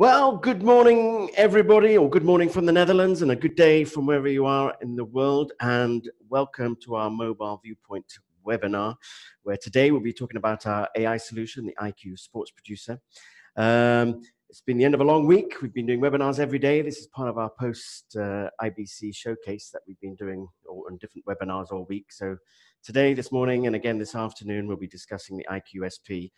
Well, good morning, everybody, or good morning from the Netherlands, and a good day from wherever you are in the world. And welcome to our Mobile Viewpoint webinar, where today we'll be talking about our AI solution, the IQ Sports Producer. Um, it's been the end of a long week. We've been doing webinars every day. This is part of our post uh, IBC showcase that we've been doing on different webinars all week. So today, this morning, and again this afternoon, we'll be discussing the IQSP.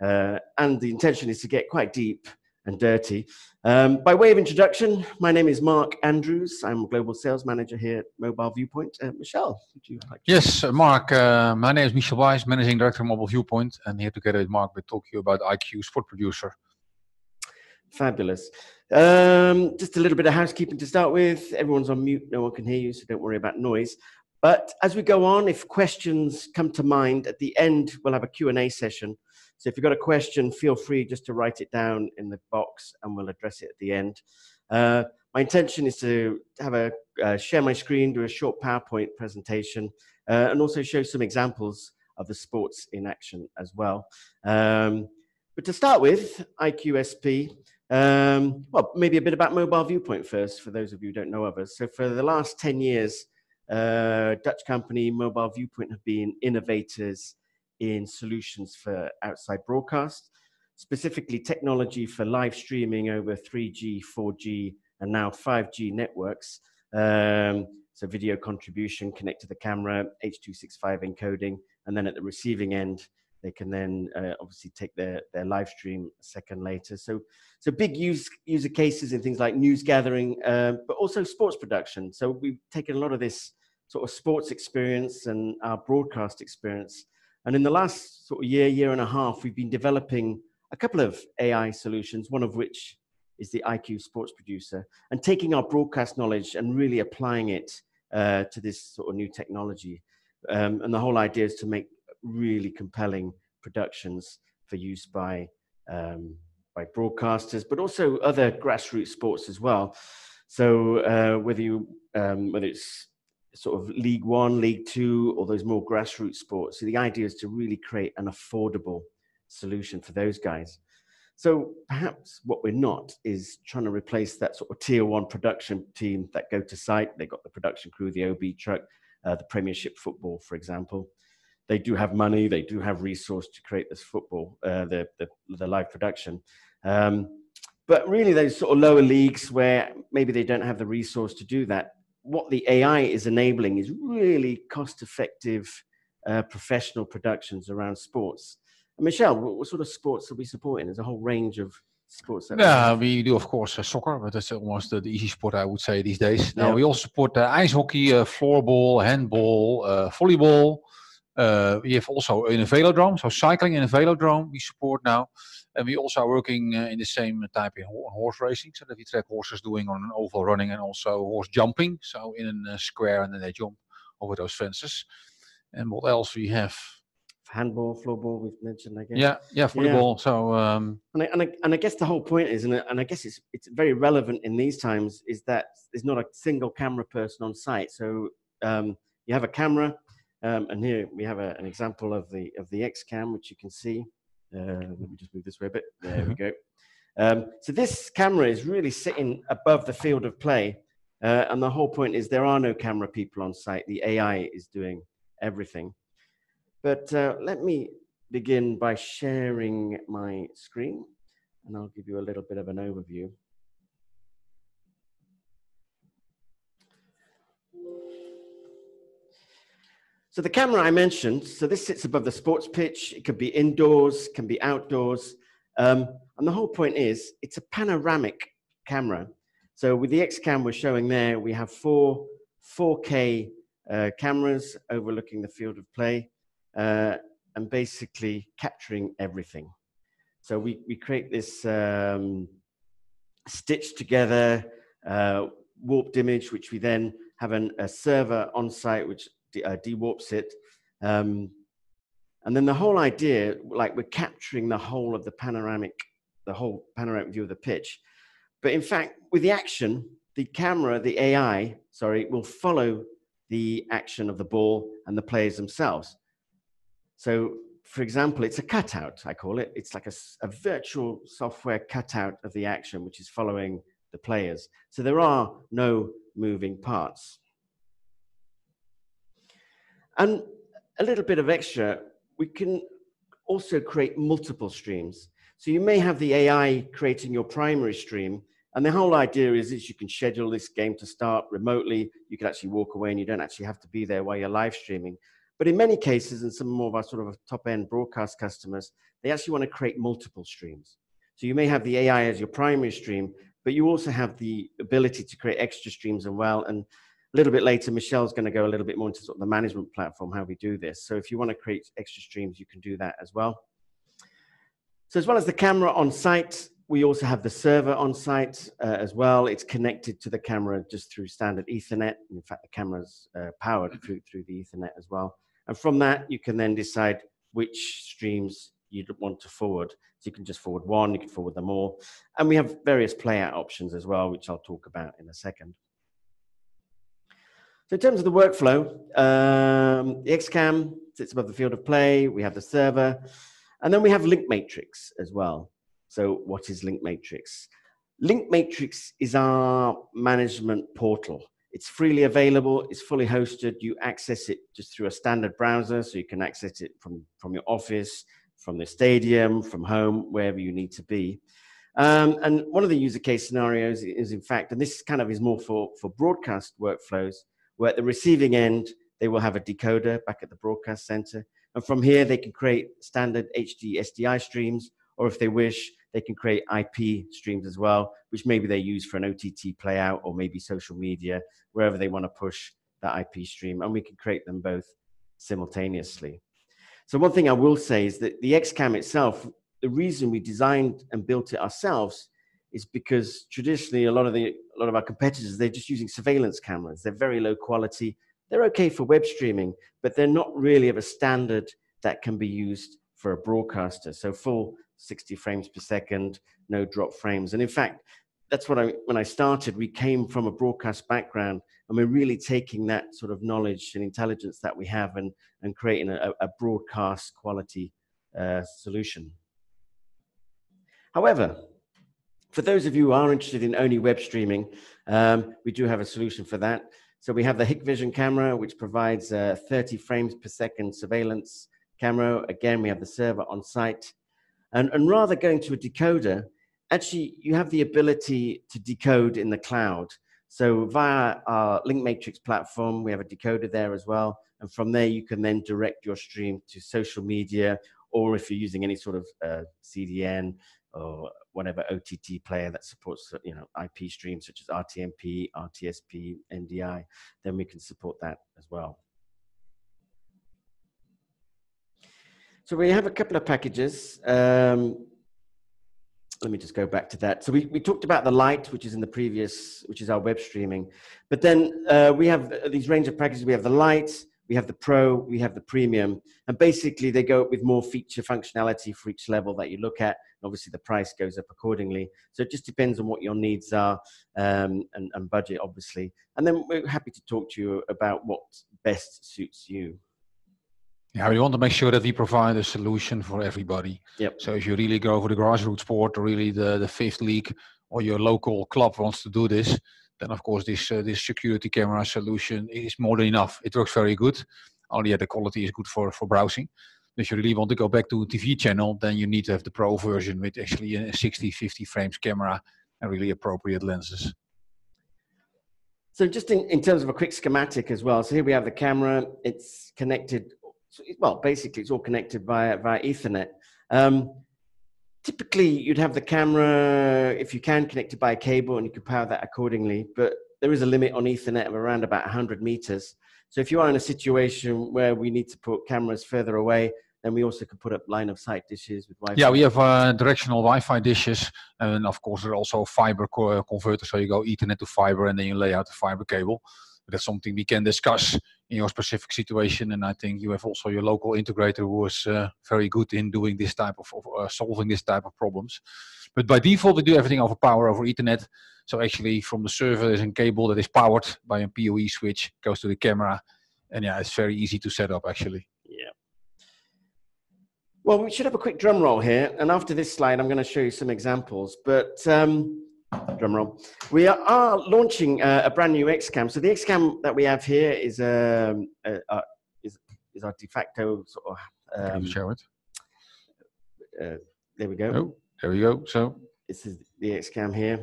Uh, and the intention is to get quite deep and dirty. Um, by way of introduction, my name is Mark Andrews. I'm Global Sales Manager here at Mobile Viewpoint. Uh, Michel, would you like to? Yes, uh, Mark. Uh, my name is Michel Bais, Managing Director of Mobile Viewpoint, and here together with Mark, we talk to you about IQ Sport Producer. Fabulous. Um, just a little bit of housekeeping to start with. Everyone's on mute. No one can hear you, so don't worry about noise. But as we go on, if questions come to mind, at the end, we'll have a Q&A session so if you've got a question, feel free just to write it down in the box and we'll address it at the end. Uh, my intention is to have a uh, share my screen, do a short PowerPoint presentation, uh, and also show some examples of the sports in action as well. Um, but to start with, IQSP, um, well, maybe a bit about Mobile Viewpoint first, for those of you who don't know of us. So for the last 10 years, uh, Dutch company Mobile Viewpoint have been innovators in solutions for outside broadcast, specifically technology for live streaming over 3G, 4G, and now 5G networks. Um, so video contribution, connect to the camera, H.265 encoding, and then at the receiving end, they can then uh, obviously take their, their live stream a second later. So, so big use, user cases in things like news gathering, uh, but also sports production. So we've taken a lot of this sort of sports experience and our broadcast experience and in the last sort of year, year and a half, we've been developing a couple of AI solutions, one of which is the IQ Sports Producer, and taking our broadcast knowledge and really applying it uh, to this sort of new technology. Um, and the whole idea is to make really compelling productions for use by um, by broadcasters, but also other grassroots sports as well. So uh, whether you um, whether it's sort of League One, League Two, or those more grassroots sports. So the idea is to really create an affordable solution for those guys. So perhaps what we're not is trying to replace that sort of tier one production team that go to site. They've got the production crew, the OB truck, uh, the Premiership football, for example. They do have money, they do have resource to create this football, uh, the, the, the live production. Um, but really, those sort of lower leagues where maybe they don't have the resource to do that, what the AI is enabling is really cost-effective uh, professional productions around sports. And Michel, what, what, sort of sports are we supporting? There's a whole range of sports. yeah, we do of course uh, soccer, but that's almost uh, the easy sport I would say these days. Now we also support uh, ice hockey, uh, floorball, handball, uh, volleyball. Uh, we have also in a velodrome, so cycling in a velodrome we support now. And we also are working uh, in the same type in horse racing, so that we track horses doing on an oval running and also horse jumping, so in a square and then they jump over those fences. And what else we have? Handball, floorball, we've mentioned, I guess. Yeah, yeah, volleyball. Yeah. So, um, and, I, and, I, and I guess the whole point is, and I, and I guess it's it's very relevant in these times, is that there's not a single camera person on site. So um, you have a camera, um, and here we have a, an example of the of the X cam, which you can see. Uh, let me just move this way a bit. There we go. Um, so this camera is really sitting above the field of play. Uh, and the whole point is there are no camera people on site. The AI is doing everything. But uh, let me begin by sharing my screen and I'll give you a little bit of an overview. So the camera I mentioned, so this sits above the sports pitch. It could be indoors, can be outdoors. Um, and the whole point is it's a panoramic camera. So with the X-Cam we're showing there, we have four 4K uh, cameras overlooking the field of play uh, and basically capturing everything. So we, we create this um, stitched together uh, warped image, which we then have an, a server on site, which de- uh, dewarps it. Um, and then the whole idea, like we're capturing the whole of the panoramic, the whole panoramic view of the pitch. But in fact, with the action, the camera, the AI, sorry, will follow the action of the ball and the players themselves. So for example, it's a cutout, I call it. It's like a, a virtual software cutout of the action, which is following the players. So there are no moving parts. And a little bit of extra, we can also create multiple streams. So you may have the AI creating your primary stream, and the whole idea is, is you can schedule this game to start remotely. You can actually walk away and you don't actually have to be there while you're live streaming. But in many cases, and some more of our sort of top end broadcast customers, they actually want to create multiple streams. So you may have the AI as your primary stream, but you also have the ability to create extra streams as well. And a little bit later, Michel's going to go a little bit more into sort of the management platform, how we do this. So if you want to create extra streams, you can do that as well. So as well as the camera on site, we also have the server on site uh, as well. It's connected to the camera just through standard Ethernet. In fact, the camera's uh, powered through, through the Ethernet as well. And from that, you can then decide which streams you want to forward. So you can just forward one, you can forward them all. And we have various playout options as well, which I'll talk about in a second. So in terms of the workflow, um, the XCAM sits above the field of play. We have the server, and then we have Link Matrix as well. So what is Link Matrix? Link Matrix is our management portal. It's freely available. It's fully hosted. You access it just through a standard browser, so you can access it from, from your office, from the stadium, from home, wherever you need to be. Um, and one of the user case scenarios is, in fact, and this kind of is more for, for broadcast workflows, where at the receiving end, they will have a decoder back at the broadcast center. And from here, they can create standard HD SDI streams, or if they wish, they can create IP streams as well, which maybe they use for an OTT playout or maybe social media, wherever they want to push that IP stream. And we can create them both simultaneously. So one thing I will say is that the XCAM itself, the reason we designed and built it ourselves is because traditionally a lot of the a lot of our competitors they're just using surveillance cameras. They're very low quality. They're okay for web streaming, but they're not really of a standard that can be used for a broadcaster. So full 60 frames per second, no drop frames. And in fact, that's what I when I started, we came from a broadcast background and we're really taking that sort of knowledge and intelligence that we have and, and creating a, a broadcast quality uh, solution. However, for those of you who are interested in only web streaming, um, we do have a solution for that. So we have the Hikvision camera, which provides uh, 30 frames per second surveillance camera. Again, we have the server on site. And, and rather going to a decoder, actually you have the ability to decode in the cloud. So via our Link Matrix platform, we have a decoder there as well. And from there, you can then direct your stream to social media, or if you're using any sort of uh, CDN or whatever OTT player that supports you know IP streams such as RTMP, RTSP, NDI, then we can support that as well. So we have a couple of packages. Um, let me just go back to that. So we, we talked about the light, which is in the previous, which is our web streaming. But then uh, we have these range of packages. We have the light, we have the pro, we have the premium. And basically they go up with more feature functionality for each level that you look at obviously the price goes up accordingly. So it just depends on what your needs are um, and, and budget, obviously. And then we're happy to talk to you about what best suits you. Yeah, we want to make sure that we provide a solution for everybody. Yep. So if you really go for the grassroots sport or really the, the fifth league or your local club wants to do this, then of course this uh, this security camera solution is more than enough. It works very good. Only yeah, the quality is good for, for browsing if you really want to go back to a TV channel, then you need to have the pro version with actually a 60, 50 frames camera and really appropriate lenses. So just in, in terms of a quick schematic as well. So here we have the camera. It's connected. Well, basically, it's all connected via via Ethernet. Um, typically, you'd have the camera if you can connect it by a cable, and you can power that accordingly. But there is a limit on Ethernet of around about 100 meters. So if you are in a situation where we need to put cameras further away, then we also could put up line of sight dishes with Wi-Fi. Yeah, we have uh, directional Wi-Fi dishes, and of course there are also fiber co- converters. So you go Ethernet to fiber, and then you lay out the fiber cable. But that's something we can discuss in your specific situation. And I think you have also your local integrator who is uh, very good in doing this type of, of uh, solving this type of problems. But by default, we do everything over power over Ethernet. So actually, from the server, there's a cable that is powered by a PoE switch, goes to the camera, and yeah, it's very easy to set up actually. Yeah. Well, we should have a quick drum roll here, and after this slide, I'm going to show you some examples. But um, drum roll, we are, launching uh, a brand new XCAM. So the XCAM that we have here is um, uh, uh, is is our de facto sort of. Can Um, you show it? uh, there we go. Oh, there we go. So This is the XCAM here.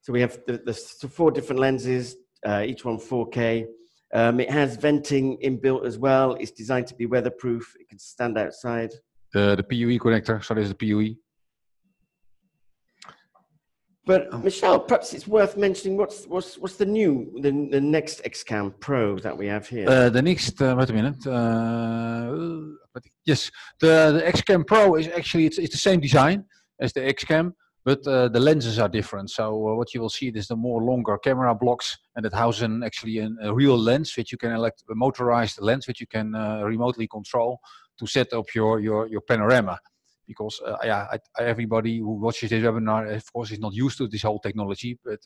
So we have the, the four different lenses, uh, each one 4K. Um, it has venting inbuilt as well. It's designed to be weatherproof. It can stand outside. the the PoE connector. So this is the. PoE. But Oh. Michel, perhaps it's worth mentioning what's what's what's the new the, the next XCAM Pro that we have here. Uh, the next, uh, wait a minute. Uh, but yes, the, the XCam Pro is actually it's, it's the same design as the XCam, but uh, the lenses are different. So uh, what you will see is the more longer camera blocks, and it houses an, actually an, a real lens which you can elect a motorized lens which you can uh, remotely control to set up your your your panorama. Because uh, yeah, I, I, everybody who watches this webinar, of course, is not used to this whole technology, but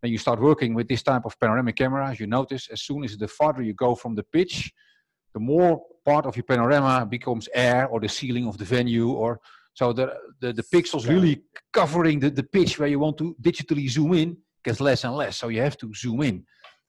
when you start working with this type of panoramic cameras, you notice as soon as the farther you go from the pitch, the more part of your panorama becomes air or the ceiling of the venue or so the the, the pixels really covering the, the pitch where you want to digitally zoom in gets less and less. So you have to zoom in.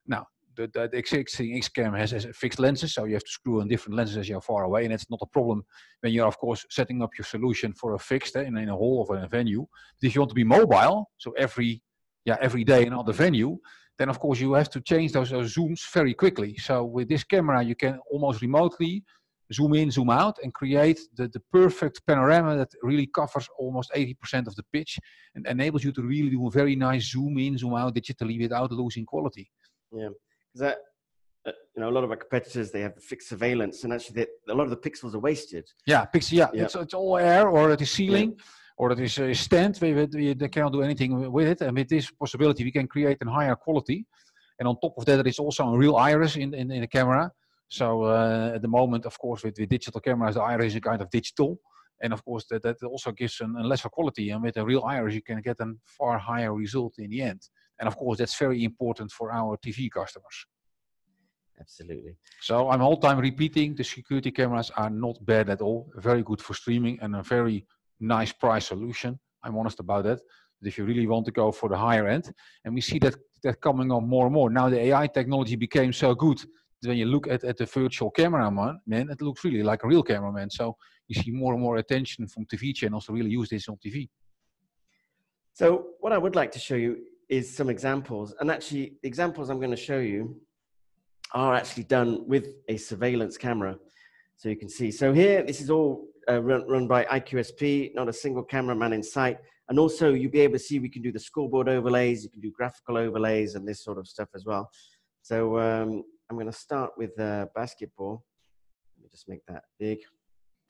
Now the, the, the existing Xcam has, has fixed lenses, so you have to screw in different lenses as you're far away, and it's not a problem when you're of course setting up your solution for a fixed eh, in, in a hall or in a venue. But if you want to be mobile, so every yeah every day in another venue, then of course you have to change those, those zooms very quickly. So with this camera, you can almost remotely zoom in, zoom out, and create the, the perfect panorama that really covers almost 80% of the pitch and enables you to really do a very nice zoom in, zoom out digitally without losing quality. Yeah, because that uh, you know a lot of our competitors they have fixed surveillance, and actually they, a lot of the pixels are wasted. Yeah, pixel. Yeah, Yeah. It's, it's all air, or it is ceiling, or it is a stand. We, we, we- they cannot do anything with it. And with this possibility, we can create a higher quality. And on top of that, there is also a real iris in, in, in the camera. So uh, at the moment, of course, with, with digital cameras, the iris is a kind of digital. And of course, that, that also gives an, a lesser quality. And with a real iris, you can get a far higher result in the end. And of course, that's very important for our TV customers. Absolutely. So I'm all time repeating the security cameras are not bad at all. Very good for streaming and a very nice price solution. I'm honest about that. But if you really want to go for the higher end, and we see that that coming on more and more. Now the AI technology became so good that when you look at, at the virtual cameraman, man, it looks really like a real cameraman. So you see more and more attention from TV channels to really use this on TV. So what I would like to show you is some examples, and actually examples I'm going to show you are actually done with a surveillance camera. So you can see. So here, this is all uh, run, run by IQSP, not a single cameraman in sight. And also you'll be able to see we can do the scoreboard overlays, you can do graphical overlays and this sort of stuff as well. So um, I'm going to start with uh, basketball. Let me just make that big.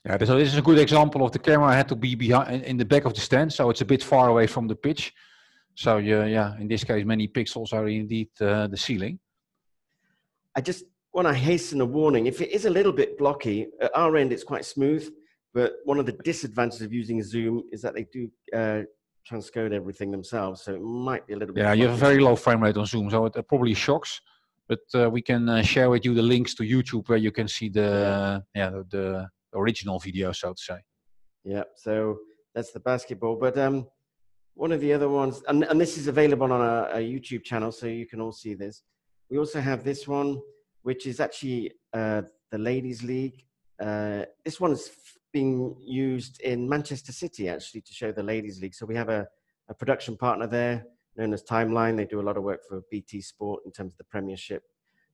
Yeah, so this is a good example of the camera had to be behind in the back of the stand, so it's a bit far away from the pitch. So yeah, yeah, in this case, many pixels are indeed uh, the ceiling. I just want to hasten a warning. If it is a little bit blocky, at our end it's quite smooth, but one of the disadvantages of using Zoom is that they do uh, transcode everything themselves, so it might be a little bit. Yeah, you have a very low frame rate on Zoom, so it probably shocks. But uh, we can uh, share with you the links to YouTube where you can see the yeah, the, the original video, so to say. Yeah, so that's the basketball. But um, one of the other ones, and, and this is available on a YouTube channel, so you can all see this. We also have this one, which is actually uh, the Ladies League. Uh, this one is being used in Manchester City, actually, to show the Ladies League. So we have a, a production partner there known as Timeline. They do a lot of work for BT Sport in terms of the Premiership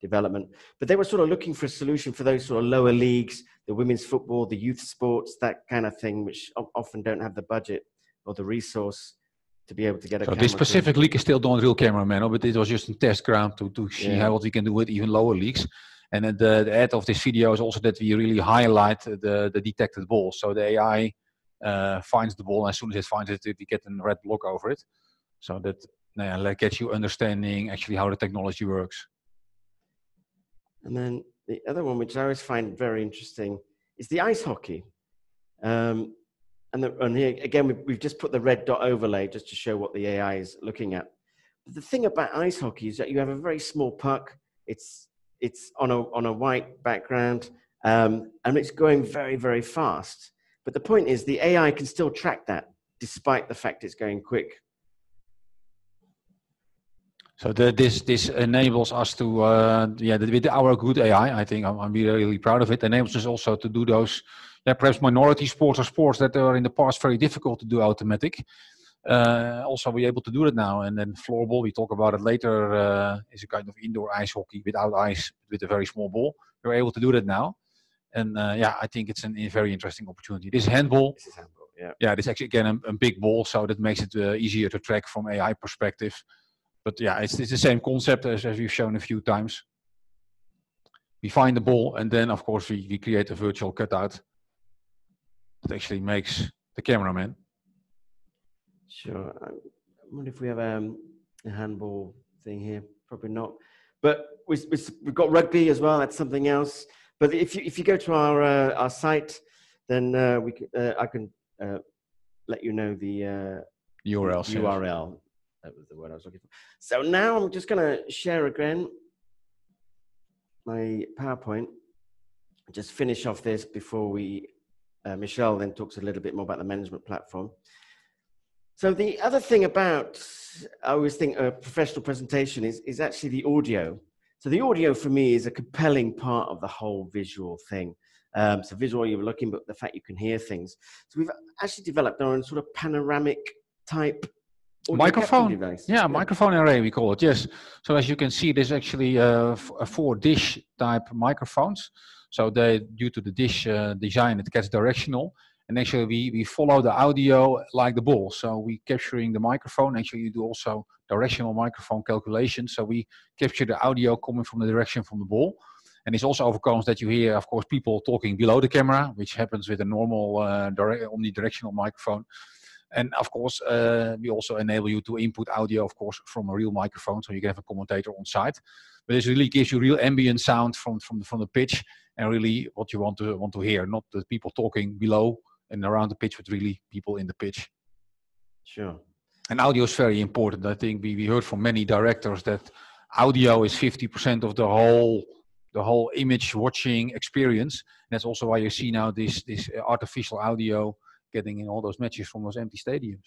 development. But they were sort of looking for a solution for those sort of lower leagues, the women's football, the youth sports, that kind of thing, which often don't have the budget or the resource to be able to get a So camera this specific league is still not real cameraman, oh, but it was just a test ground to, to see Yeah. how what we can do with even lower leagues. And then the, the ad of this video is also that we really highlight the, the detected ball. So the AI uh, finds the ball, and as soon as it finds it, we get a red block over it. So that yeah, that gets you understanding actually how the technology works. And then the other one, which I always find very interesting, is the ice hockey. Um, and, the, and here, again, we've, we've just put the red dot overlay just to show what the AI is looking at. But the thing about ice hockey is that you have a very small puck. It's, it's on, a, on a white background, um, and it's going very, very fast. But the point is, the AI can still track that despite the fact it's going quick. So the, this this enables us to uh, yeah with our good AI, I think I'm, I'm really proud of it. Enables us also to do those yeah perhaps minority sports or sports that are in the past very difficult to do automatic. Uh, also, we're able to do it now. And then floorball, we talk about it later, uh, is a kind of indoor ice hockey without ice with a very small ball. We're able to do that now. And uh, yeah, I think it's an, a very interesting opportunity. This handball. This is handball, yeah. Yeah, this actually again a, a big ball, so that makes it uh, easier to track from AI perspective. But yeah, it's, it's the same concept as, as we've shown a few times. We find the ball, and then of course we, we create a virtual cutout that actually makes the cameraman. Sure. I wonder if we have um, a handball thing here. Probably not. But we, we, we've got rugby as well. That's something else. But if you if you go to our uh, our site, then uh, we can, uh, I can uh, let you know the URL. Uh, URL. That was the word I was looking for. So now I'm just going to share again my PowerPoint. Just finish off this before we. Uh, Michel then talks a little bit more about the management platform. So the other thing about I always think a professional presentation is is actually the audio. So the audio for me is a compelling part of the whole visual thing. Um, so visual, you're looking, but the fact you can hear things. So we've actually developed our own sort of panoramic type microphone. Yeah, yeah, microphone array we call it. Yes. So as you can see, there's actually uh, four dish type microphones. So they, due to the dish uh, design, it gets directional. And actually, we, we follow the audio like the ball. So we capturing the microphone. Actually, you do also directional microphone calculations. So we capture the audio coming from the direction from the ball. And this also overcomes that you hear, of course, people talking below the camera, which happens with a normal uh, direct, omnidirectional microphone. And of course, uh, we also enable you to input audio, of course, from a real microphone, so you can have a commentator on site. But this really gives you real ambient sound from from from the pitch, and really what you want to want to hear, not the people talking below and around the pitch, but really people in the pitch. Sure. And audio is very important. I think we, we heard from many directors that audio is 50% of the whole the whole image watching experience. And that's also why you see now this this artificial audio getting in all those matches from those empty stadiums.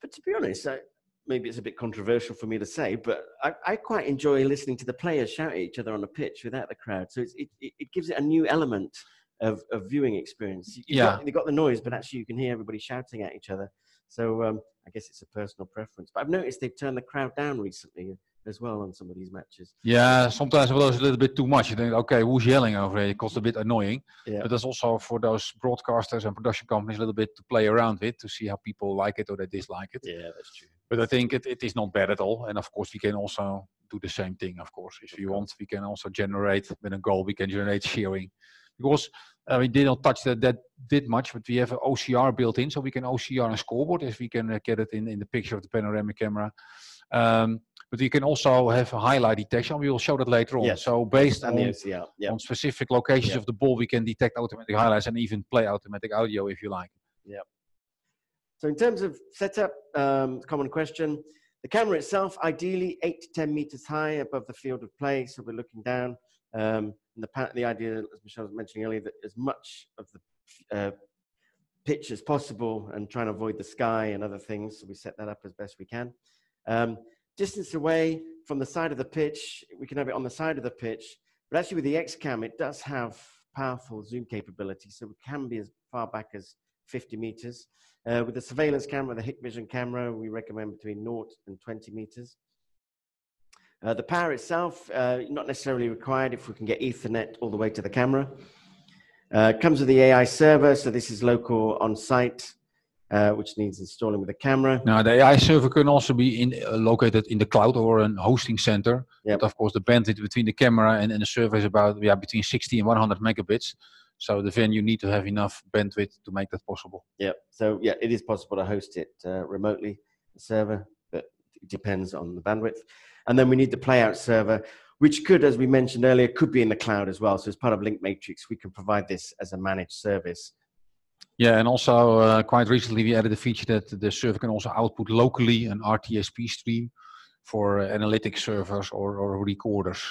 But to be honest, I, maybe it's a bit controversial for me to say, but I, I, quite enjoy listening to the players shout at each other on the pitch without the crowd. So it, it, it gives it a new element of, of viewing experience. You've yeah. Got, you've got the noise, but actually you can hear everybody shouting at each other. So um, I guess it's a personal preference. But I've noticed they've turned the crowd down recently as well on some of these matches. Yeah, sometimes it was a little bit too much. You think, okay, who's yelling over it? It's a bit annoying. Yeah. But that's also for those broadcasters and production companies a little bit to play around with to see how people like it or they dislike it. Yeah, that's true. But I think it, it is not bad at all. And of course, we can also do the same thing, of course. If you want, we can also generate with a goal, we can generate sharing. Because uh, we did not touch that that did much, but we have an OCR built in, so we can OCR a scoreboard if we can uh, get it in in the picture of the panoramic camera. Um, but you can also have a highlight detection. We will show that later on. Yes. So based on, yep. on specific locations yep. of the ball, we can detect automatic highlights and even play automatic audio if you like. Yeah. So in terms of setup, um, common question. The camera itself, ideally eight to 10 meters high above the field of play. So we're looking down. Um, and the, the idea, as Michel was mentioning earlier, that as much of the uh, pitch as possible and trying to avoid the sky and other things. So we set that up as best we can. Um, distance away from the side of the pitch, we can have it on the side of the pitch. But actually with the XCAM, it does have powerful zoom capability. So it can be as far back as 50 meters. Uh, with the surveillance camera, the Hikvision camera, we recommend between 0 and 20 meters. Uh, the power itself, uh, not necessarily required if we can get Ethernet all the way to the camera. Uh, comes with the AI server, so this is local on site, uh, which needs installing with a camera. Now, the AI server can also be in, uh, located in the cloud or a hosting center. Yep. But of course, the bandwidth between the camera and, and the server is about yeah, between 60 and 100 megabits. So the venue need to have enough bandwidth to make that possible. Yeah. So yeah, it is possible to host it uh, remotely, the server, but it depends on the bandwidth. And then we need the playout server, which could, as we mentioned earlier, could be in the cloud as well. So as part of Link Matrix, we can provide this as a managed service. Yeah, and also uh, quite recently we added a feature that the server can also output locally an RTSP stream for uh, analytic servers or, or recorders.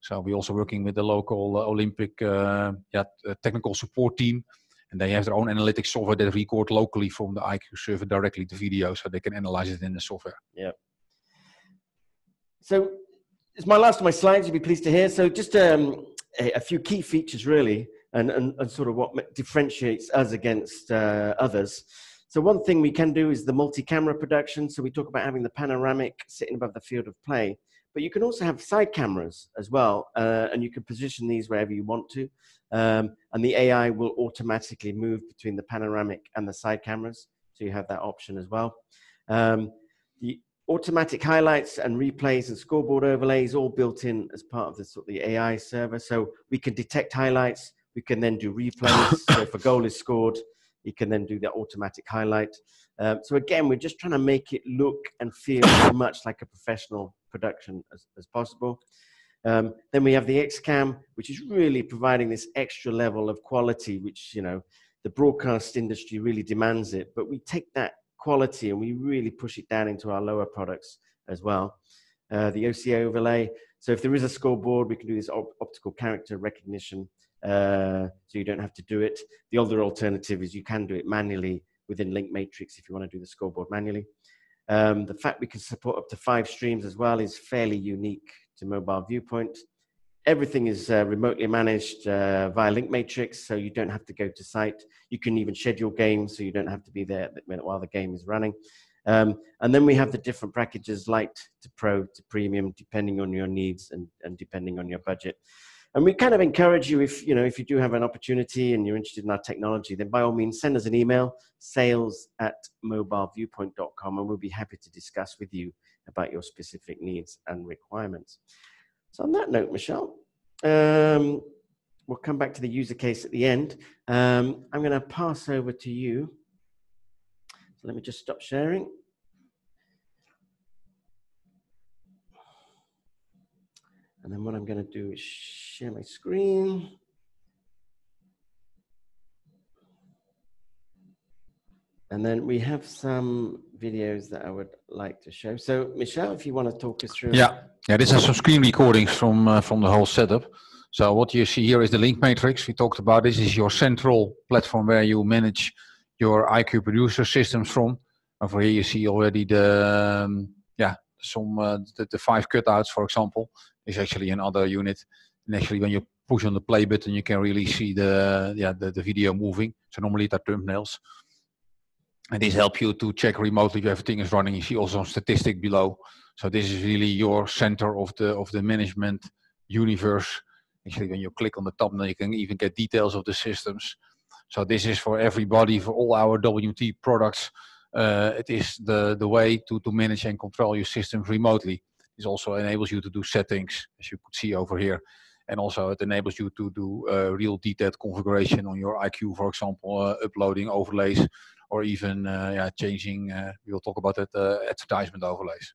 So we're also working with the local uh, Olympic uh, yeah, technical support team And they have their own analytics software that record locally from the IQ server directly to video so they can analyze it in the software. Yeah. So it's my last of my slides, you'll be pleased to hear. So just um, a, a, few key features really, and, and, and, sort of what differentiates us against uh, others. So one thing we can do is the multi-camera production. So we talk about having the panoramic sitting above the field of play, but you can also have side cameras as well, uh, and you can position these wherever you want to. Um, and the AI will automatically move between the panoramic and the side cameras. So you have that option as well. Um, the automatic highlights and replays and scoreboard overlays all built in as part of the, sort of the AI server. So we can detect highlights. We can then do replays. so if a goal is scored, you can then do the automatic highlight. Um, so again, we're just trying to make it look and feel as much like a professional production as, as possible. Um, then we have the XCAM, which is really providing this extra level of quality, which, you know, the broadcast industry really demands it. But we take that quality and we really push it down into our lower products as well. Uh, the OCR overlay. So if there is a scoreboard, we can do this op optical character recognition. Uh, so you don't have to do it. The other alternative is you can do it manually within Link Matrix if you want to do the scoreboard manually. Um, the fact we can support up to five streams as well is fairly unique to mobile viewpoint. Everything is uh, remotely managed uh, via Link Matrix, so you don't have to go to site. You can even schedule games, so you don't have to be there while the game is running. Um, and then we have the different packages, light to pro to premium, depending on your needs and, and depending on your budget. And we kind of encourage you if you know if you do have an opportunity and you're interested in our technology, then by all means send us an email, sales at mobileviewpoint.com, and we'll be happy to discuss with you about your specific needs and requirements. So on that note, Michel, um, we'll come back to the user case at the end. Um, I'm going to pass over to you. So let me just stop sharing. And then what I'm going to do is share my screen. And then we have some videos that I would like to show. So, Michel, if you want to talk us through. Yeah, yeah. This is some screen recordings from uh, from the whole setup. So what you see here is the link matrix we talked about. This is your central platform where you manage your IQ producer systems from. Over here you see already the um, yeah some uh, the, the five cutouts, for example, is actually another unit. And actually, when you push on the play button, you can really see the yeah the, the video moving. So normally they're thumbnails. And these help you to check remotely if everything is running. You see also statistic below. So this is really your center of the of the management universe. Actually, when you click on the thumbnail, you can even get details of the systems. So this is for everybody, for all our WT products. Uh, it is the, the way to, to manage and control your systems remotely. This also enables you to do settings, as you could see over here. And also it enables you to do uh, real detailed configuration on your IQ, for example, uh, uploading overlays or even uh, yeah, changing, uh, we'll talk about that, uh, advertisement overlays.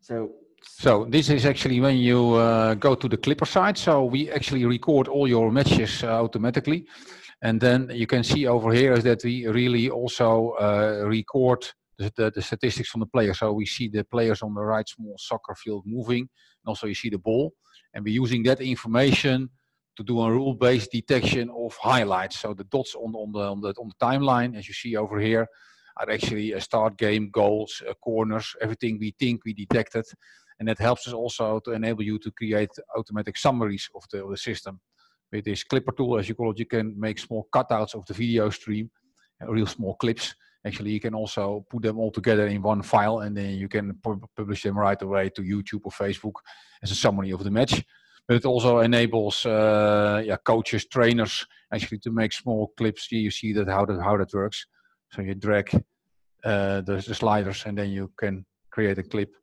So so this is actually when you uh, go to the Clipper site. So we actually record all your matches uh, automatically. And then you can see over here is that we really also uh, record the, the, the, statistics from the players. So we see the players on the right small soccer field moving. And also you see the ball. And we're using that information to do a rule-based detection of highlights. So the dots on, on, the, on, the, on the timeline, as you see over here, are actually a start game, goals, uh, corners, everything we think we detected. And that helps us also to enable you to create automatic summaries of the, of the system. With this Clipper tool, as you call it, you can make small cutouts of the video stream, uh, real small clips. Actually, you can also put them all together in one file and then you can pu publish them right away to YouTube or Facebook as a summary of the match. But it also enables uh, yeah, coaches, trainers, actually to make small clips. You see that how that how that works. So you drag uh, the, the sliders and then you can create a clip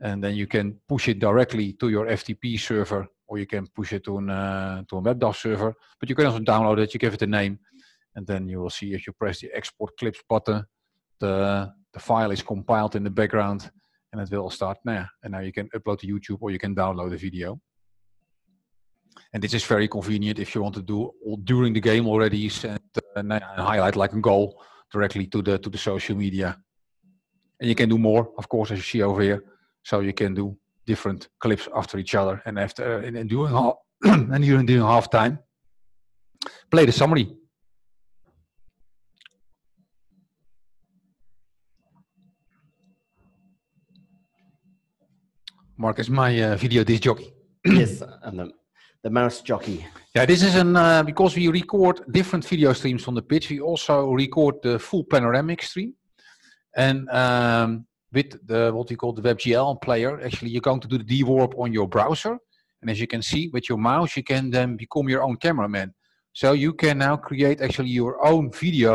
and then you can push it directly to your FTP server or you can push it to, an, uh, to a WebDAV server. But you can also download it, you give it a name, and then you will see if you press the export clips button, the, the file is compiled in the background and it will start now. And now you can upload to YouTube or you can download the video. And this is very convenient if you want to do during the game already send uh, highlight like a goal directly to the to the social media. And you can do more, of course, as you see over here. So you can do different clips after each other, and after uh, and doing half, and during doing half time, play the summary. Mark is my uh, video disc jockey. yes, and the, the mouse jockey. Yeah, this is an uh, because we record different video streams from the pitch. We also record the full panoramic stream, and um, with the what we call the WebGL player, actually you're going to do the dewarp on your browser, and as you can see with your mouse, you can then become your own cameraman. So you can now create actually your own video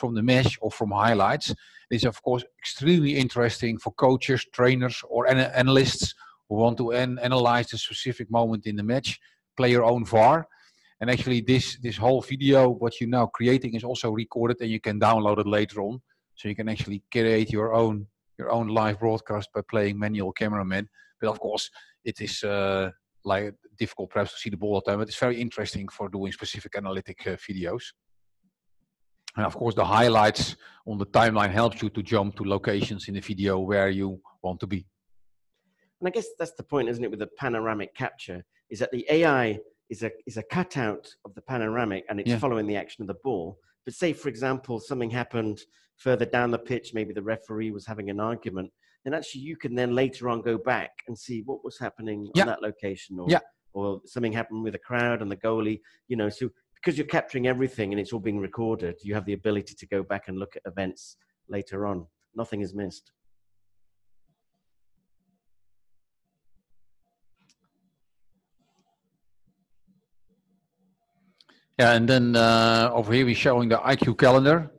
from the mesh or from highlights. It's of course extremely interesting for coaches, trainers, or an analysts who want to an analyze the specific moment in the match, play your own VAR. And actually this, this whole video, what you're now creating is also recorded and you can download it later on. So you can actually create your own your own live broadcast by playing manual cameraman. But of course, it is uh, like difficult perhaps to see the ball all the time, but it's very interesting for doing specific analytic uh, videos. And of course, the highlights on the timeline helps you to jump to locations in the video where you want to be. And I guess that's the point, isn't it, with the panoramic capture, is that the AI is a, is a cutout of the panoramic and it's yeah. following the action of the ball. But say, for example, something happened further down the pitch, maybe the referee was having an argument, then actually you can then later on go back and see what was happening yeah. on that location or, yeah. or something happened with the crowd and the goalie, you know, so because you're capturing everything and it's all being recorded, you have the ability to go back and look at events later on. Nothing is missed. Yeah, and then uh, over here we're showing the IQ calendar.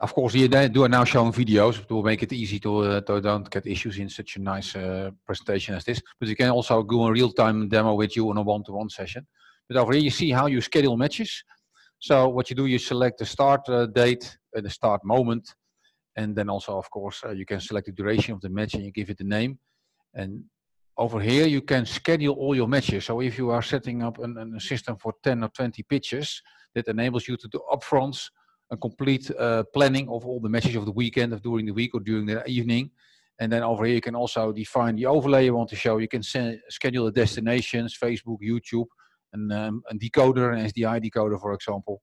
Of course, we do now showing videos to make it easy to, uh, to don't get issues in such a nice uh, presentation as this. But you can also do a real-time demo with you on a one-to-one -one session. But over here you see how you schedule matches. So what you do, you select the start uh, date, uh, the start moment, and then also, of course, uh, you can select the duration of the match and you give it the name. And over here, you can schedule all your matches. So if you are setting up an, an, a system for 10 or 20 pitches, that enables you to do upfronts a complete uh, planning of all the matches of the weekend, of during the week or during the evening. And then over here, you can also define the overlay you want to show. You can schedule the destinations, Facebook, YouTube, and um, a decoder, an SDI decoder, for example.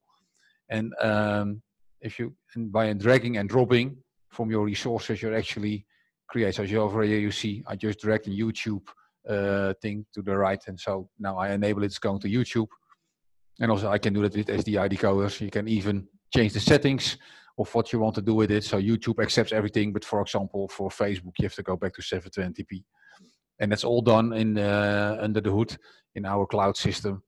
And um, if you and by dragging and dropping from your resources, you're actually create. So over here, you see I just drag the YouTube uh, thing to the right, and so now I enable it, it's going to YouTube. And also I can do that with SDI decoders. You can even change the settings of what you want to do with it. So YouTube accepts everything, but for example, for Facebook, you have to go back to 720p and that's all done in uh, under the hood in our cloud system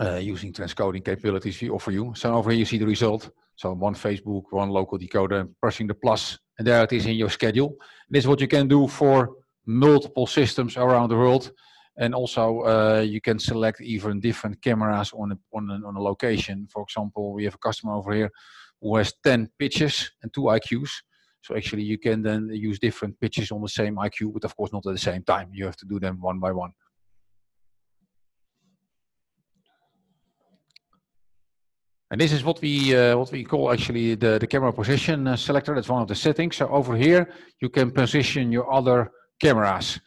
uh, using transcoding capabilities we offer you. So over here you see the result. So one Facebook, one local decoder, pressing the plus, and there it is in your schedule. And this is what you can do for multiple systems around the world. And also uh, you can select even different cameras on a, on, a, on a location. For example, we have a customer over here who has 10 pitches and two IQs. So actually you can then use different pitches on the same IQ, but of course not at the same time. You have to do them one by one. And this is what we uh, what we call actually the, the camera position uh, selector. That's one of the settings. So over here, you can position your other cameras.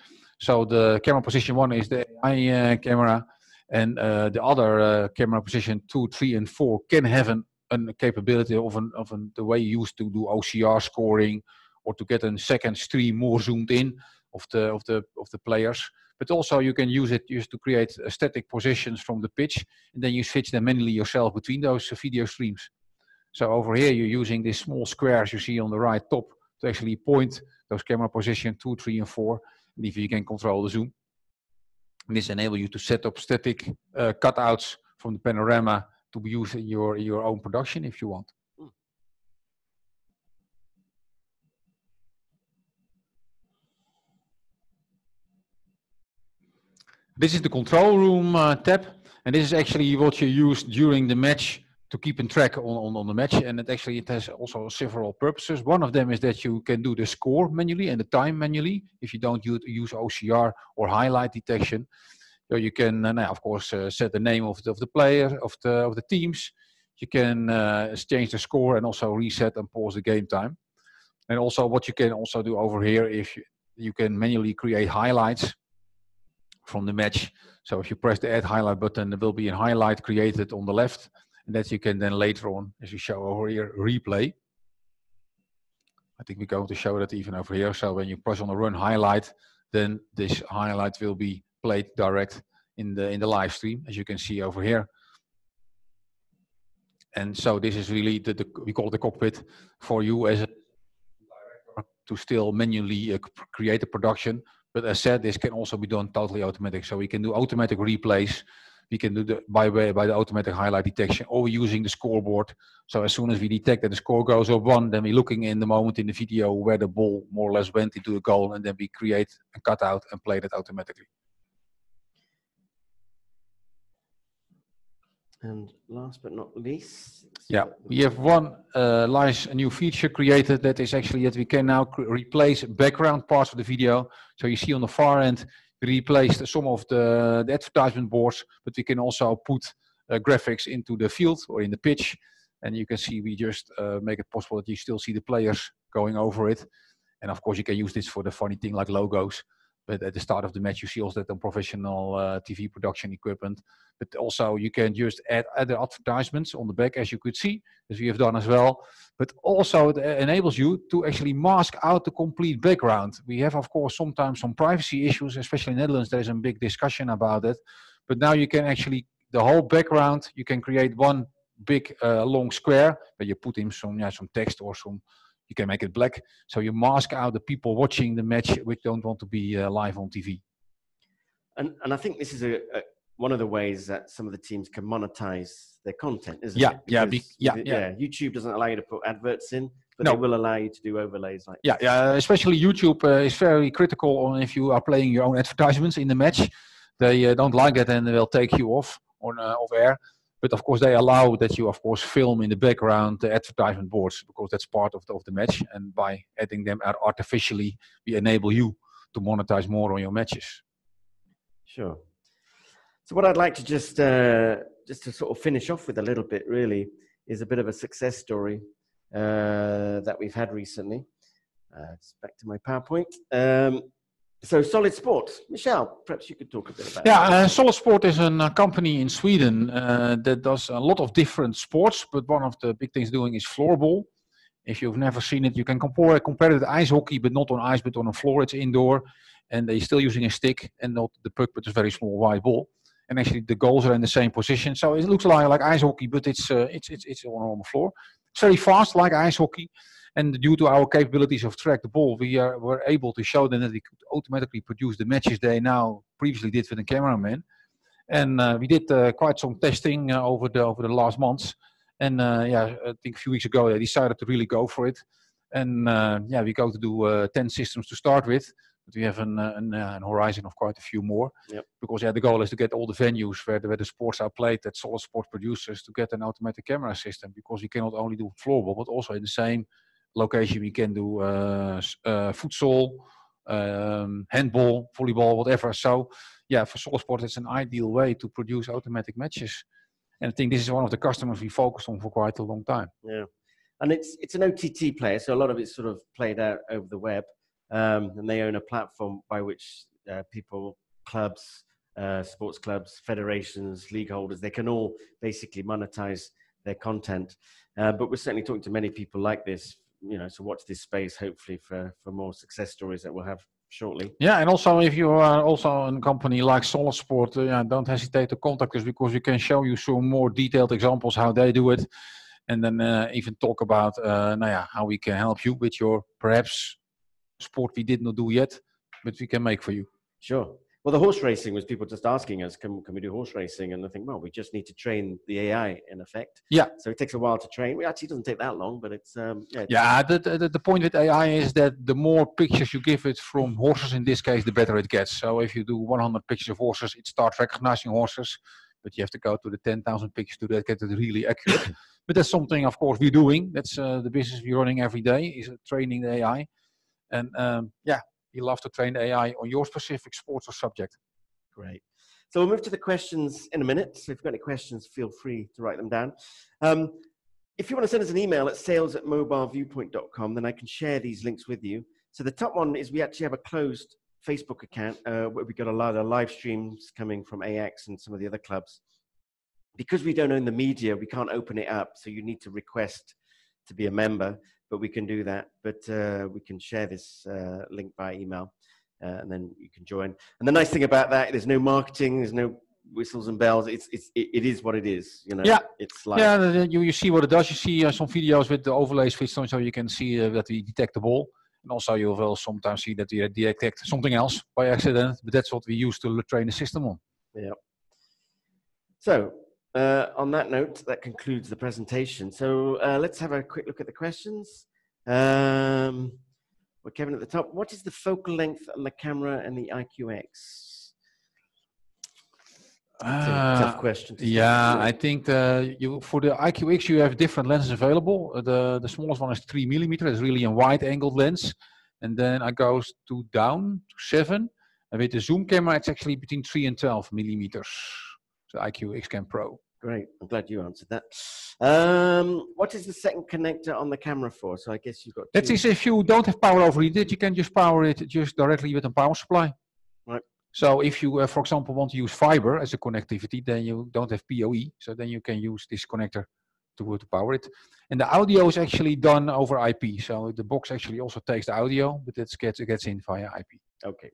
So the camera position one is the AI uh, camera, and uh, the other uh, camera position two, three, and four can have an a capability of, an, of an, the way you used to do OCR scoring or to get a second stream more zoomed in of the of the of the players. But also you can use it just to create static positions from the pitch, and then you switch them manually yourself between those video streams. So over here you're using these small squares you see on the right top to actually point those camera position two, three, and four, and if you can control the zoom. This enables you to set up static uh, cutouts from the panorama to be used in your your own production if you want. This is the control room uh, tab, and this is actually what you use during the match to keep in track on, on, on the match. And it actually it has also several purposes. One of them is that you can do the score manually and the time manually if you don't use, use OCR or highlight detection. So you can, uh, of course, uh, set the name of the, of the player, of the, of the teams. You can uh, change the score and also reset and pause the game time. And also what you can also do over here, if you, you can manually create highlights from the match. So if you press the add highlight button, there will be a highlight created on the left, and that you can then later on, as you show over here, replay. I think we're going to show that even over here. So when you press on the run highlight, then this highlight will be played direct in the in the live stream, as you can see over here. And so this is really the, the we call it the cockpit for you as a to still manually uh, create a production. But as said, this can also be done totally automatic. So we can do automatic replays. We can do the by way by the automatic highlight detection or using the scoreboard. So as soon as we detect that the score goes up one, then we're looking in the moment in the video where the ball more or less went into the goal, and then we create a cutout and play that automatically. And last but not least. Yeah, we have one uh, nice a new feature created that is actually that we can now replace background parts of the video. So you see on the far end, replaced some of the, the advertisement boards, but we can also put uh, graphics into the field or in the pitch. And you can see we just uh, make it possible that you still see the players going over it. And of course, you can use this for the funny thing like logos. But at the start of the match, you see also that on professional uh, TV production equipment. But also you can just add other advertisements on the back, as you could see, as we have done as well. But also it enables you to actually mask out the complete background. We have, of course, sometimes some privacy issues, especially in the Netherlands. There is a big discussion about it. But now you can actually the whole background. You can create one big uh, long square where you put in some yeah some text or some you can make it black. So you mask out the people watching the match which don't want to be uh, live on TV. And, and I think this is a, a, one of the ways that some of the teams can monetize their content, isn't yeah, it? yeah, be, yeah, yeah, yeah. YouTube doesn't allow you to put adverts in, but no. it will allow you to do overlays like. Yeah, yeah. Especially YouTube uh, is very critical on if you are playing your own advertisements in the match. They uh, don't like it and they'll take you off on uh, off air. But of course, they allow that you, of course, film in the background the advertisement boards because that's part of the, of the match. And by adding them artificially, we enable you to monetize more on your matches. Sure. So what I'd like to just uh, just to sort of finish off with a little bit really is a bit of a success story uh, that we've had recently. Uh, back to my PowerPoint. Um, so Solid Sport, Michel, perhaps you could talk a bit about. It. Yeah, uh, Solid Sport is a uh, company in Sweden uh, that does a lot of different sports, but one of the big things doing is floorball. If you've never seen it, you can compare compare it to ice hockey, but not on ice, but on a floor. It's indoor, and they're still using a stick and not the puck, but a very small white ball. And actually, the goals are in the same position, so it looks like like ice hockey, but it's uh, it's it's it's on the floor. It's very fast, like ice hockey. And due to our capabilities of track the ball, we are, were able to show them that we could automatically produce the matches they now previously did with the cameraman. And uh, we did uh, quite some testing uh, over the over the last months. And uh, yeah, I think a few weeks ago they decided to really go for it. And uh, yeah, we go to do uh, 10 systems to start with. But we have an, an, an, horizon of quite a few more. Yep. Because yeah, the goal is to get all the venues where the, where the sports are played, that solid sport producers, to get an automatic camera system. Because we cannot only do floorball, but also in the same location we can do uh, uh, futsal, um, handball, volleyball, whatever. So yeah, for Solid Sport, it's an ideal way to produce automatic matches. And I think this is one of the customers we focused on for quite a long time. Yeah, and it's it's an OTT player, so a lot of it's sort of played out over the web, um, and they own a platform by which uh, people, clubs, uh, sports clubs, federations, league holders, they can all basically monetize their content. Uh, but we're certainly talking to many people like this you know, so watch this space hopefully for, for more success stories that we'll have shortly. Yeah, and also if you are also a company like Solid Sport, uh, yeah, don't hesitate to contact us because we can show you some more detailed examples how they do it, and then uh, even talk about uh, nou yeah, how we can help you with your perhaps sport we did not do yet, but we can make for you. Sure. Well, the horse racing was people just asking us, can, can we do horse racing? And I think, well, we just need to train the AI in effect. Yeah. So it takes a while to train. It actually doesn't take that long, but it's. Um, yeah, it's yeah the, the, the point with AI is that the more pictures you give it from horses in this case, the better it gets. So if you do 100 pictures of horses, it starts recognizing horses, but you have to go to the 10,000 pictures to get it really accurate. but that's something, of course, we're doing. That's uh, the business we're running every day is training the AI. And um, yeah, you love to train AI on your specific sports or subject. Great. So we'll move to the questions in a minute. So if you've got any questions, feel free to write them down. Um, if you want to send us an email at sales at mobileviewpoint.com, then I can share these links with you. So the top one is we actually have a closed Facebook account uh, where we got a lot of live streams coming from Ajax and some of the other clubs. Because we don't own the media, we can't open it up. So you need to request to be a member, but we can do that. But uh, we can share this uh, link by email, uh, and then you can join. And the nice thing about that, there's no marketing, there's no whistles and bells. It's it's it, it is what it is. You know. Yeah. It's like Yeah, you, you see what it does. You see uh, some videos with the overlays on, so you can see uh, that we detect the ball. And also you will sometimes see that we detect something else by accident, but that's what we use to train the system on. Yeah. So, uh, on that note, that concludes the presentation. So, uh, let's have a quick look at the questions. Um, well, Kevin at the top, what is the focal length on the camera and the IQX? A tough question. to Uh, Yeah. I think the, you for the IQX you have different lenses available. Uh, The the smallest one is three millimeter. It's really a wide angled lens, and then it goes to down to seven. And with the zoom camera, it's actually between three and twelve millimeters. The IQX Cam Pro. Great. I'm glad you answered that. Um, what is the second connector on the camera for? So, I guess you've got. That two. is if you don't have power over it, you can just power it just directly with a power supply. Right. So if you, uh, for example, want to use fiber as a connectivity, then you don't have PoE. So then you can use this connector to, to power it. And the audio is actually done over IP. So the box actually also takes the audio, but it gets, it gets in via IP. Okay.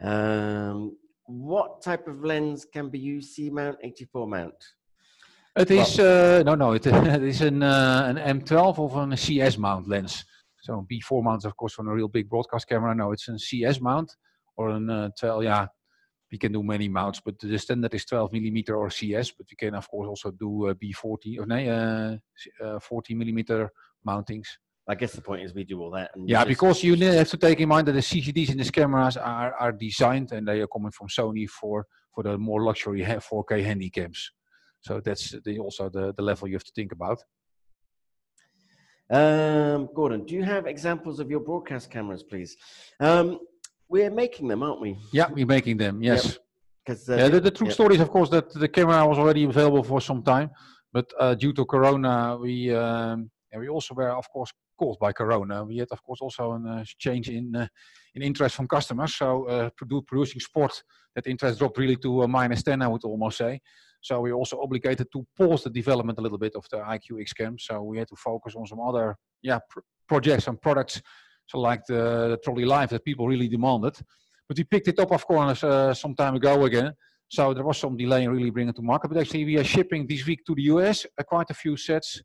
Um, what type of lens can be used? C mount, B4 mount. It is, uh, no, no, it, it is an, uh, an M12 of a CS mount lens. So B4 mount, of course, from a real big broadcast camera. No, it's a CS mount or an uh, 12, yeah, we can do many mounts, but the standard is 12 millimeter or CS, but we can, of course, also do uh, B40 or no, uh, uh, 40 millimeter mountings. I guess the point is we do all that. And Yeah, just- because you have to take in mind that the CCDs in these cameras are, are designed and they are coming from Sony for, for the more luxury 4K handycams. So that's the, also the, the level you have to think about. Um, Gordon, do you have examples of your broadcast cameras, please? Um, we're making them, aren't we? Yeah, we're making them. Yes. Because yeah, the, the true story is, of course, that the camera was already available for some time, but uh, due to Corona, we um, and we also were, of course, caught by Corona. We had, of course, also a uh, change in uh, in interest from customers. So, uh, producing sport, that interest dropped really to minus ten, I would almost say. So we also obligated to pause the development a little bit of the IQX cam. So we had to focus on some other, yeah, pr- projects and products. So like the, the trolley life that people really demanded. But we picked it up, of course, uh, some time ago again. So there was some delay in really bringing it to market. But actually, we are shipping this week to the US uh, quite a few sets.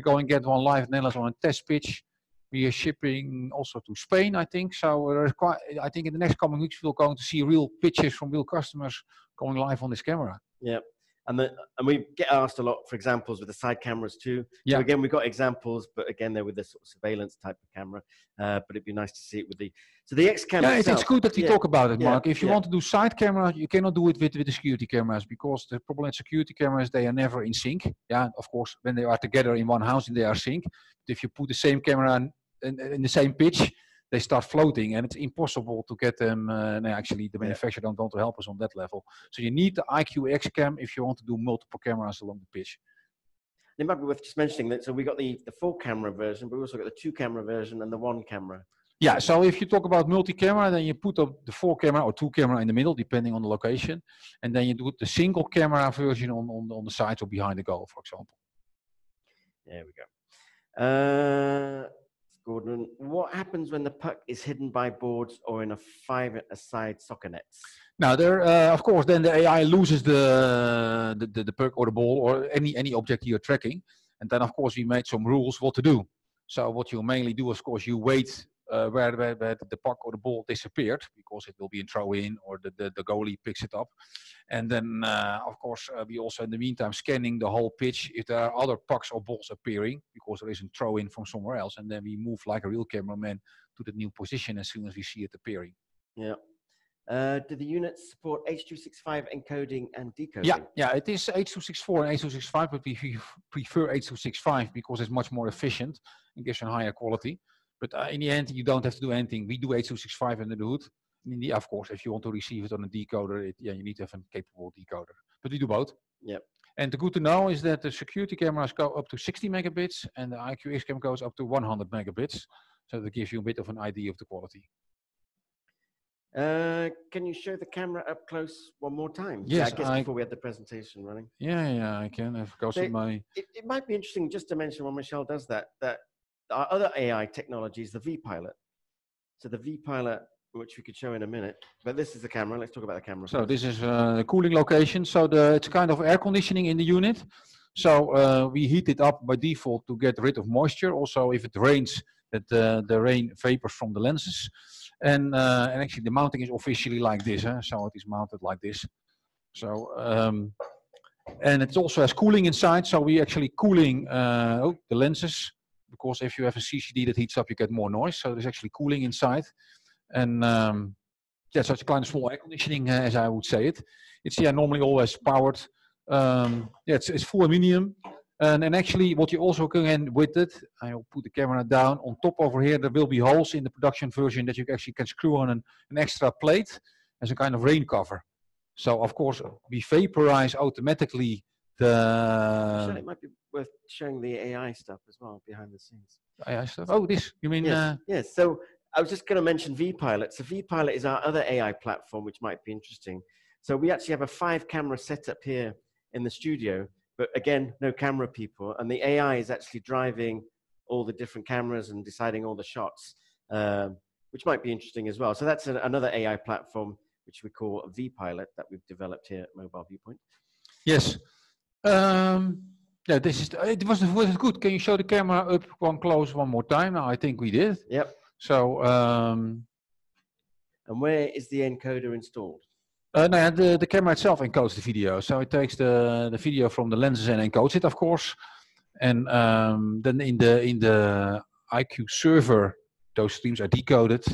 We're going get one live in Netherlands on a test pitch. We are shipping also to Spain, I think. So uh, there's quite, I think in the next coming weeks we're going to see real pitches from real customers going live on this camera. And, the, and we get asked a lot for examples with the side cameras too. Yeah. So again, we've got examples, but again, they're with the sort of surveillance type of camera. Uh, but it'd be nice to see it with the. So the X camera. Yeah, it's, it's good that we yeah, talk about it, yeah, Mark. If you yeah. want to do side camera, you cannot do it with, with the security cameras because the problem with security cameras, they are never in sync. Yeah, of course, when they are together in one house, they are sync. But if you put the same camera in, in, in the same pitch, they start floating and it's impossible to get them. Uh, no, actually, the manufacturer don't want to help us on that level. So you need the IQX cam if you want to do multiple cameras along the pitch. It might be worth just mentioning that. So we got the, the four camera version, but we also got the two camera version and the one camera. Yeah, so if you talk about multi-camera, then you put up the four camera or two camera in the middle, depending on the location, and then you do the single camera version on on, on the sides or behind the goal, for example. There we go. Uh, Gordon, what happens when the puck is hidden by boards or in a five-a-side soccer nets? Now there, uh, of course, then the AI loses the the, the the puck or the ball or any any object you're tracking, and then of course we made some rules what to do. So what you mainly do, of course, you wait uh, where, where where the puck or the ball disappeared because it will be a throw in or the, the the goalie picks it up, and then uh, of course uh, we also in the meantime scanning the whole pitch if there are other pucks or balls appearing because there is a throw in from somewhere else, and then we move like a real cameraman to the new position as soon as we see it appearing. Yeah. Uh, do the units support H265 encoding and decoding? Yeah, yeah, it is H264 and H265, but we prefer H265 because it's much more efficient and gives you a higher quality. But uh, in the end, you don't have to do anything. We do H265 under the hood. In the, of course, if you want to receive it on a decoder, it, yeah, you need to have a capable decoder. But we do both. Yep. And the good to know is that the security cameras go up to 60 megabits and the IQX cam goes up to 100 megabits. So that gives you a bit of an idea of the quality. Uh, can you show the camera up close one more time? Yes, I guess I- before we had the presentation running. Yeah, yeah, I can. Course, They- my It, it might be interesting just to mention when Michel does that, that our other AI technology is the V-Pilot. So the V-Pilot, which we could show in a minute, but this is the camera. Let's talk about the camera. So first. this is uh, the cooling location. So the it's kind of air conditioning in the unit. So uh, we heat it up by default to get rid of moisture. Also, if it rains, that uh, the rain vapors from the lenses. And uh, and actually, the mounting is officially like this. Huh? So it is mounted like this. So um, and it also has cooling inside. So we actually cooling uh, oh, the lenses because if you have a CCD that heats up, you get more noise. So there's actually cooling inside. And um, yeah, so it's a kind of small air conditioning, uh, as I would say it. It's yeah normally always powered. Um, yeah, it's, it's full aluminium. And, and actually, what you also can with it, I'll put the camera down. On top over here, there will be holes in the production version that you actually can screw on an, an extra plate as a kind of rain cover. So of course, we vaporize automatically Michel, it might be worth showing the AI stuff as well behind the scenes. AI stuff. Oh, this you mean? Yes, Uh, yes. So I was just going to mention vPilot. So vPilot is our other AI platform, which might be interesting. So we actually have a five camera setup here in the studio, but again, no camera people. And the AI is actually driving all the different cameras and deciding all the shots, um, which might be interesting as well. So that's a, another AI platform, which we call vPilot that we've developed here at Mobile Viewpoint. Yes. Um, yeah, this is. It was was it good? Can you show the camera up one close one more time? No, I think we did. Yep. So um, And where is the encoder installed? uh, no, yeah, the the camera itself encodes the video. So it takes the the video from the lenses and encodes it, of course. And um, then in the in the IQ server, those streams are decoded.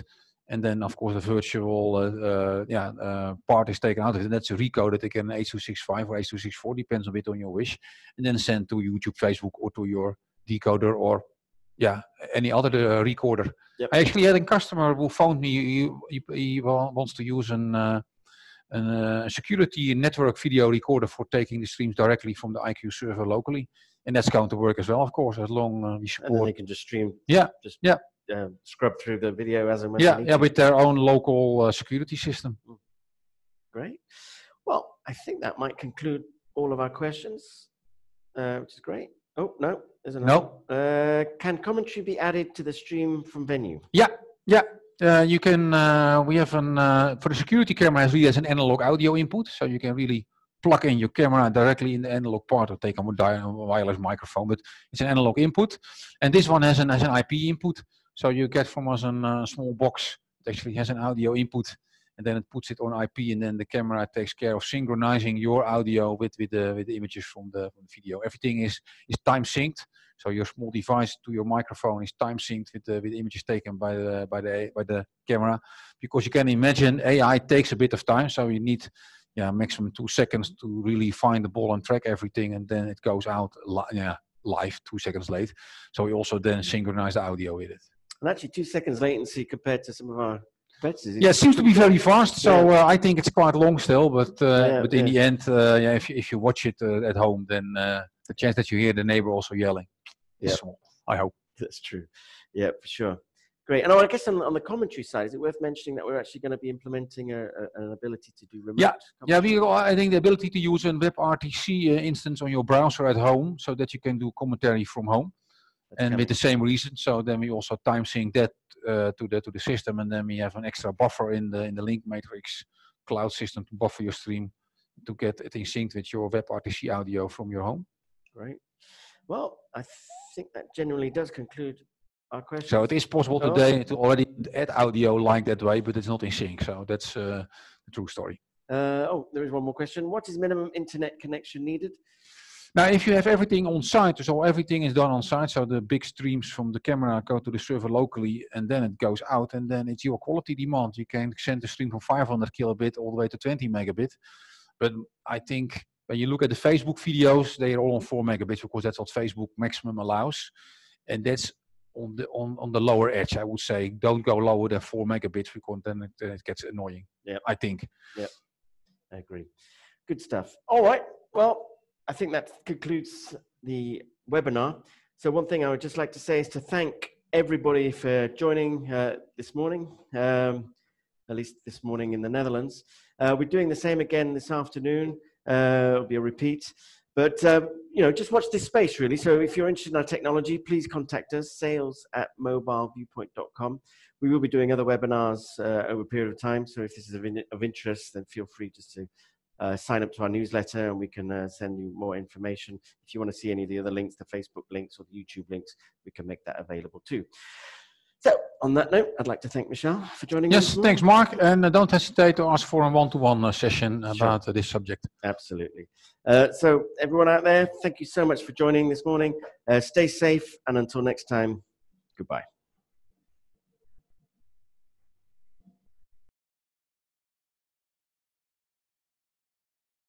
And then, of course, the virtual uh, uh, yeah, uh, part is taken out of it. And that's recoded again H265 or H264, depends a bit on your wish. And then sent to YouTube, Facebook, or to your decoder or yeah, any other uh, recorder. Yep. I actually had a customer who phoned me. He, he, he wants to use an, an uh, security network video recorder for taking the streams directly from the IQ server locally. And that's going to work as well, of course, as long uh, we And then they can just stream. Yeah, Just yeah. Uh, scrub through the video as and when. yeah, yeah, with their own local uh, security system. Great. Well, I think that might conclude all of our questions, uh, which is great. Oh, no, there's another. No. Uh, can commentary be added to the stream from venue? Yeah, yeah. Uh, you can. Uh, we have an uh, for the security camera has really has an analog audio input, so you can really plug in your camera directly in the analog part or take a wireless microphone. But it's an analog input, and this one has an has an IP input. So you get from us a small box. that actually has an audio input, and then it puts it on IP, and then the camera takes care of synchronizing your audio with with the with the images from the, from the video. Everything is is time synced. So your small device to your microphone is time synced with the with images taken by the by the by the camera, because you can imagine AI takes a bit of time, so you need yeah maximum two seconds to really find the ball and track everything, and then it goes out li- yeah live two seconds late. So we also then synchronize the audio with it. And actually, two seconds latency compared to some of our competitors. Yeah, it seems to be very fast. So uh, I think it's quite long still, but uh, Yeah, but in yeah. the end, uh, yeah, if you, if you watch it uh, at home, then uh, the chance that you hear the neighbor also yelling is Yeah. small. I hope. That's true. Yeah, for sure. Great. And I guess on, on the commentary side, is it worth mentioning that we're actually going to be implementing a, a, an ability to do remote? Yeah, Yeah, we, I think the ability to use a WebRTC uh, instance on your browser at home, so that you can do commentary from home, That's and with the same reason. So then we also time sync that uh, to the to the system, and then we have an extra buffer in the in the LinkMatrix cloud system to buffer your stream to get it in sync with your WebRTC audio from your home. Great. Well, I think that generally does conclude our question. So it is possible today to already add audio like that way, but it's not in sync. So that's uh, the true story. Uh, oh, there is one more question. What is minimum internet connection needed? Now, if you have everything on site, so everything is done on site, so the big streams from the camera go to the server locally, and then it goes out, and then it's your quality demand. You can send a stream from 500 kilobit all the way to 20 megabit. But I think when you look at the Facebook videos, they are all on 4 megabits because that's what Facebook maximum allows, and that's on the on, on the lower edge. I would say don't go lower than 4 megabits because then it, then it gets annoying. Yeah, I think. Yeah, I agree. Good stuff. All right. Well, I think that concludes the webinar. So one thing I would just like to say is to thank everybody for joining uh, this morning, um, at least this morning in the Netherlands. Uh, we're doing the same again this afternoon. Uh, it'll be a repeat. But, um, you know, just watch this space really. So if you're interested in our technology, please contact us, sales at mobileviewpoint.com. We will be doing other webinars uh, over a period of time. So if this is of, in, of interest, then feel free just to uh, sign up to our newsletter and we can uh, send you more information. If you want to see any of the other links, the Facebook links or the YouTube links, we can make that available too. So, on that note, I'd like to thank Michel for joining yes, us. Yes, thanks, Mark. And uh, don't hesitate to ask for a one to one session sure. about uh, this subject. Absolutely. Uh, so, everyone out there, thank you so much for joining this morning. Uh, stay safe, and until next time, goodbye.